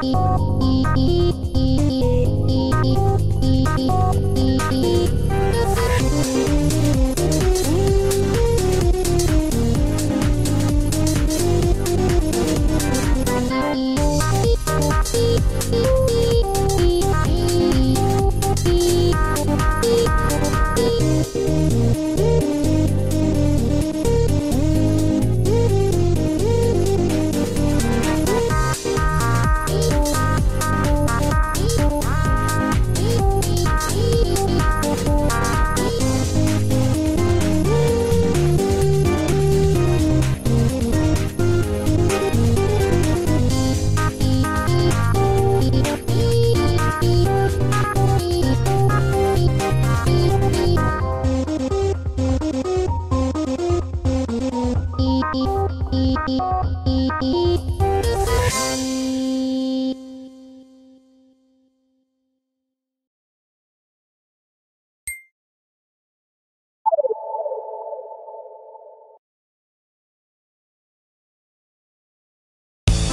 Eat, eat, eat, eat.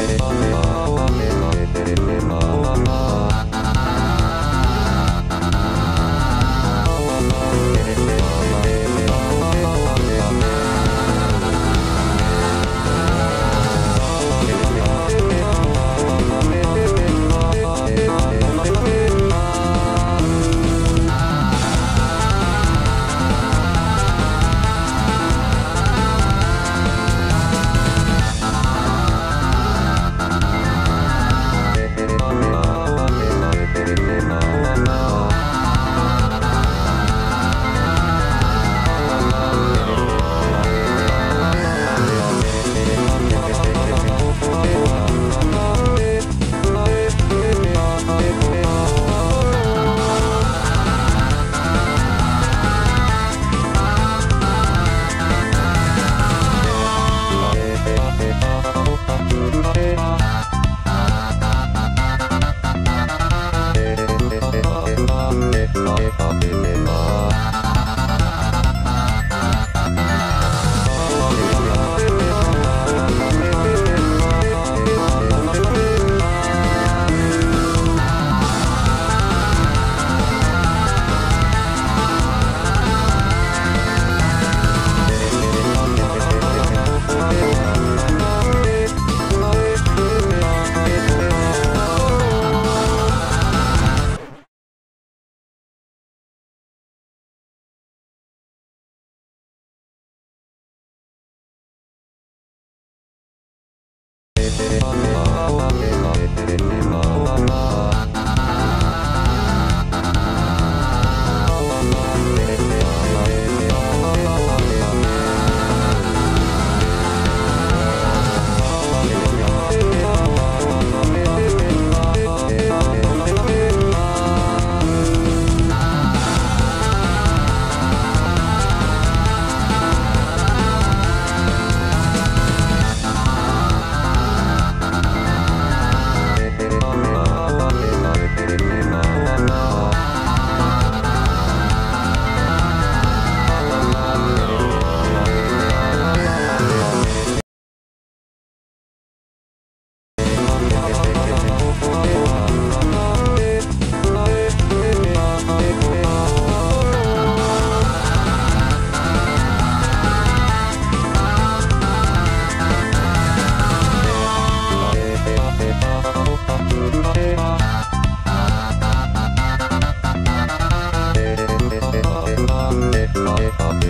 Oh. Oh. Oh.